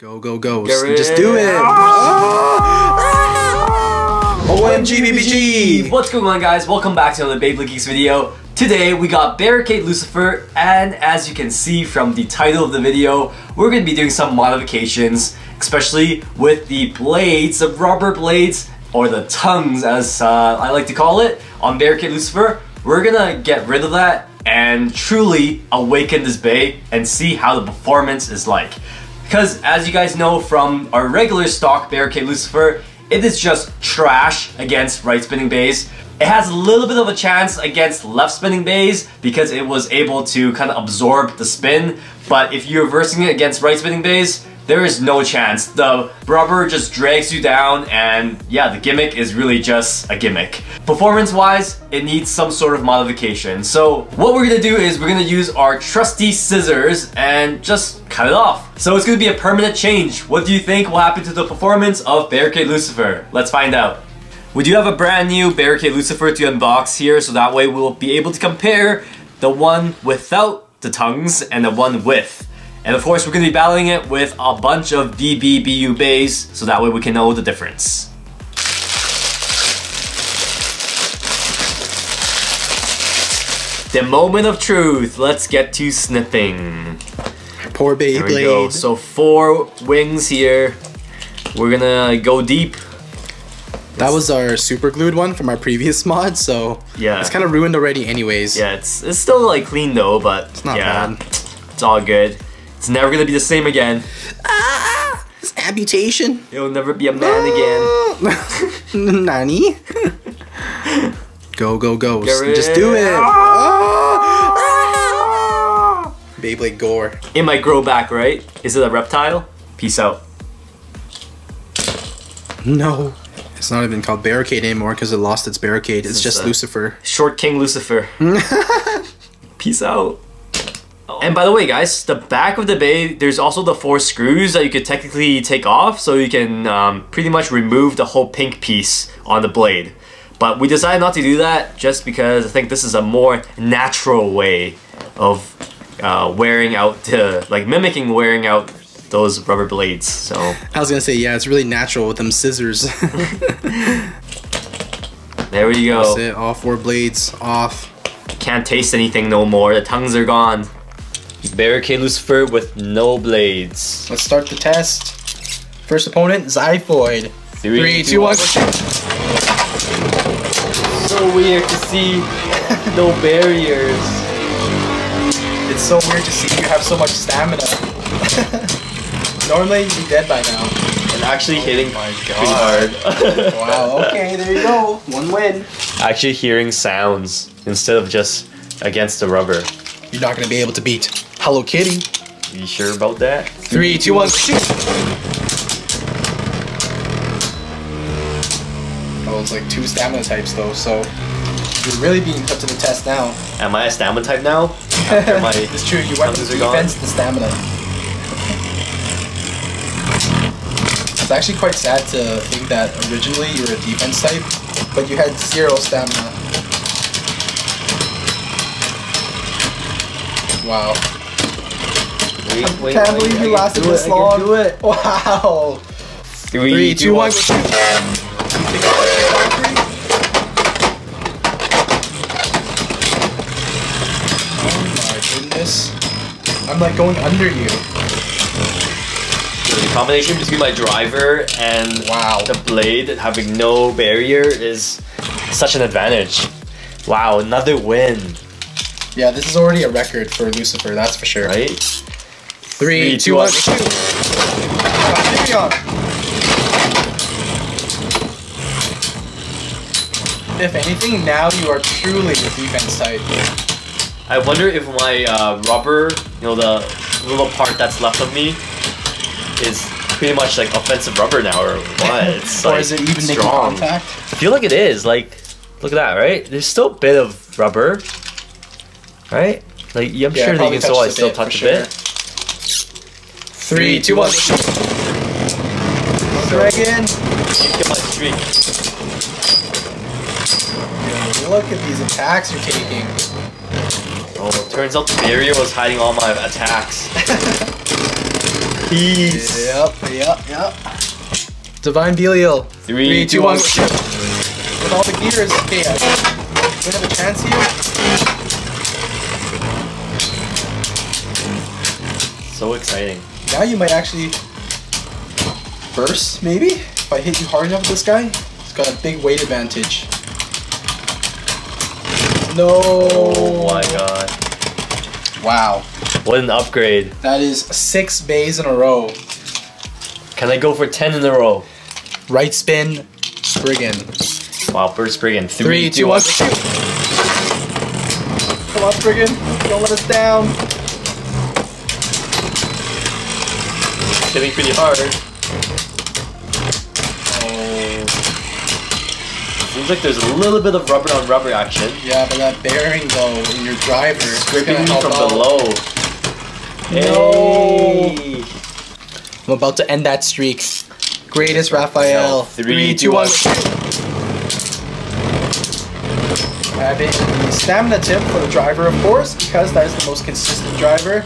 Go, go, go. Just do it. Ah! OMG, BBG. What's going on guys? Welcome back to another Beyblade Geeks video. Today we got Barricade Lucifer and as you can see from the title of the video, we're going to be doing some modifications, especially with the blades, the rubber blades, or the tongues as uh, I like to call it, on Barricade Lucifer. We're gonna get rid of that and truly awaken this bay and see how the performance is like. Because as you guys know from our regular stock Barricade Lucifer, it is just trash against right spinning bays. It has a little bit of a chance against left spinning bays because it was able to kind of absorb the spin, but if you're reversing it against right spinning bays, there is no chance. The rubber just drags you down and yeah, the gimmick is really just a gimmick. Performance wise, it needs some sort of modification. So what we're gonna do is we're gonna use our trusty scissors and just cut it off. So it's gonna be a permanent change. What do you think will happen to the performance of Barricade Lucifer? Let's find out. We do have a brand new Barricade Lucifer to unbox here, so that way we'll be able to compare the one without the tongues and the one with. And of course, we're to be battling it with a bunch of DBBU bays, so that way we can know the difference. The moment of truth. Let's get to snipping. Poor There we go. Beyblade. So four wings here. We're gonna go deep. That was our super glued one from our previous mod, so Yeah. it's kind of ruined already anyways. Yeah, it's it's still like clean though, but it's not yeah, bad. It's all good. It's never gonna be the same again. Ah, amputation. You'll never be a man again. Nani? go, go, go. Just do it. Ah! Beyblade gore. It might grow back, right? Is it a reptile? Peace out. No. It's not even called Barricade anymore because it lost its barricade. It's is just Lucifer. Short King Lucifer. Peace out. And by the way, guys, the back of the bay, there's also the four screws that you could technically take off, so you can um, pretty much remove the whole pink piece on the blade. But we decided not to do that just because I think this is a more natural way of uh, wearing out the, like mimicking wearing out those rubber blades. So I was gonna say, yeah, it's really natural with them scissors. there we go. That's it, all four blades off. Can't taste anything no more. The tongues are gone. Barricade Lucifer with no blades. Let's start the test. First opponent, Xiphoid. Three, two, one. So weird to see no barriers. It's so weird to see you have so much stamina. Normally you'd be dead by now. And actually oh hitting my pretty hard. Wow, okay, there you go. One win. actually hearing sounds instead of just against the rubber. You're not gonna be able to beat Hello Kitty. You sure about that? Three, two, one, shoot! Oh, it's like two stamina types though, so you're really being put to the test now. Am I a stamina type now? After my it's true, you went from tongues are gone? defense to stamina. It's actually quite sad to think that originally you were a defense type, but you had zero stamina. Wow. Wait, wait, Can't wait, believe you lasted this it, long. do it. Wow. Three, Three, two, one. Oh my goodness. I'm like going under you. The combination between my driver and Wow. the blade having no barrier is such an advantage. Wow, another win, Yeah, this is already a record for Lucifer, that's for sure. right? Three, Three, two, two, one! Ah, If anything, now you are truly the defense type. I wonder if my uh, rubber, you know, the little part that's left of me, is pretty much like offensive rubber now, or what? It's or like is it even making strong. contact? I feel like it is. Like, look at that, right? There's still a bit of rubber, right? Like, yeah, I'm Yeah, sure that you can still, still touch a bit. Three, two, one! Dragon! Get my streak. Look at these attacks you're taking. Oh, turns out the barrier was hiding all my attacks. Peace. Yep, yep, yep. Divine Belial. Three, two, one. With all the gears. Okay, I we have a chance here. So exciting. Now you might actually burst, maybe? If I hit you hard enough with this guy. He's got a big weight advantage. No. Oh my god. Wow. What an upgrade. That is six bays in a row. Can I go for 10 in a row? Right spin, Spriggan. Wow, first Spriggan. Three, two, one, shoot! Come on, Spriggan. Don't let us down. Hitting pretty hard. Oh. Seems like there's a little bit of rubber on rubber action. Yeah, but that bearing though in your driver is Gripping gonna me help from out. below. No. Hey. I'm about to end that streak. Greatest Raphael. Three, two, one. Having the stamina tip for the driver, of course, because that is the most consistent driver.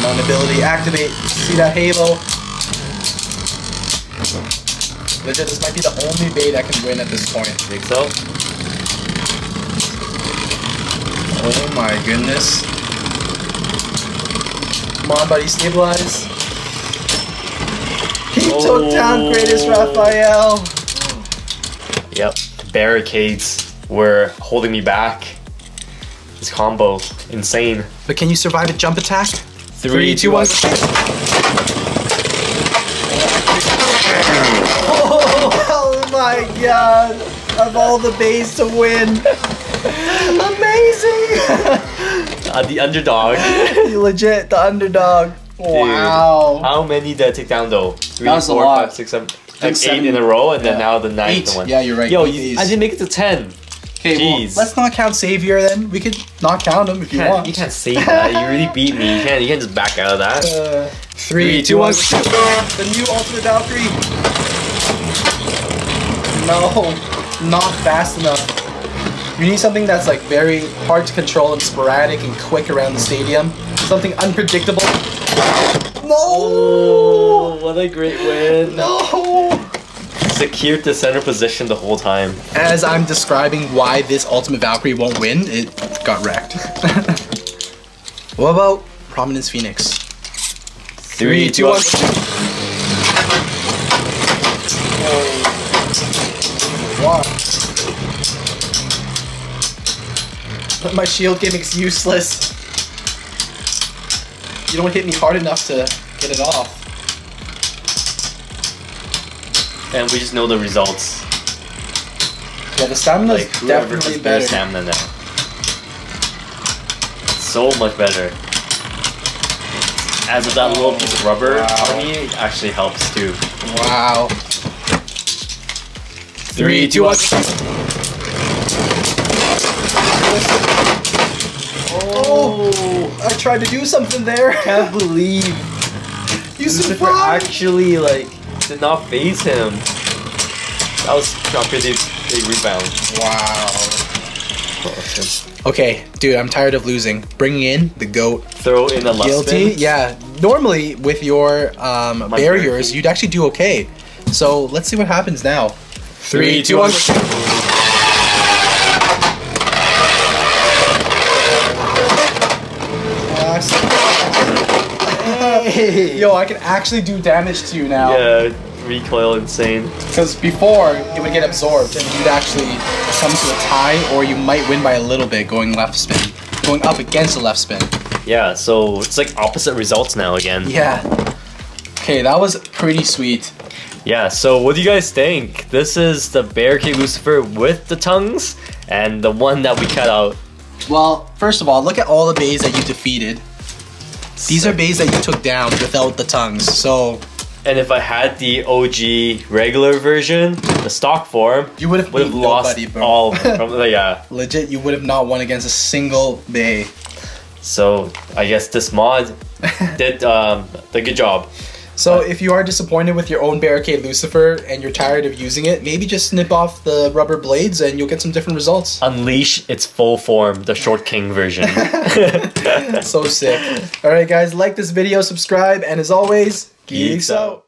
Non ability activate. See that halo? Legit, this might be the only bait I can win at this point. Think so? Oh my goodness. Come on, buddy, stabilize. He took down Oh. greatest Raphael. Yep. Barricades were holding me back. This combo, insane. But can you survive a jump attack? Three, two, one. Oh my god! Of all the bays to win! Amazing! Uh, the underdog. legit the underdog. Wow. How many did I take down though? Three, That was a lot. five, six, seven- like eight seven. in a row, and then Yeah. now the ninth Eight. one. Yeah, you're right. Yo, you. I didn't make it to ten. Okay, well, Jeez. let's not count Savior then. We could not count him if You you, want. you can't say that. You really beat me. You can't. You can't just back out of that. Uh, Three, three, two, two, one. one. The new Ultimate Valkyrie. No, not fast enough. You need something that's like very hard to control and sporadic and quick around the stadium. Something unpredictable. No! Oh, what a great win! No! Secured the center position the whole time. As I'm describing why this Ultimate Valkyrie won't win, it got wrecked. what about Prominence Phoenix? Three, two, one. What? My shield gimmick's useless. You don't hit me hard enough to get it off. And we just know the results. Yeah, the stamina's Like definitely better stamina now. So much better. As of that little piece of rubber Wow. me actually helps too. Wow. Three, two, one. Oh, I tried to do something there. I can't believe Use some Lucifer frog. actually like did not face him. That was a pretty big rebound. Wow. Okay, dude, I'm tired of losing. Bringing in the goat. Throw in a left Guilty? spin. Yeah. Normally, with your um, barriers, barricade. you'd actually do okay. So let's see what happens now. Three, two, one. Yo, I can actually do damage to you now. Yeah, recoil insane. Because before, it would get absorbed and you'd actually come to a tie, or you might win by a little bit going left spin. Going up against the left spin. Yeah, so it's like opposite results now again. Yeah. Okay, that was pretty sweet. Yeah, so what do you guys think? This is the Barricade Lucifer with the tongues, and the one that we cut out. Well, first of all, look at all the bays that you defeated. These are bays that you took down without the tongues. So And if I had the OG regular version, the stock form, you would have would have beat lost nobody, bro. all from yeah. Legit, you would have not won against a single bay. So I guess this mod did um, the good job. So if you are disappointed with your own Barricade Lucifer and you're tired of using it, maybe just snip off the rubber blades and you'll get some different results. Unleash its full form, the Short King version. so sick. All right, guys, like this video, subscribe, and as always, geeks, Geeks out. out.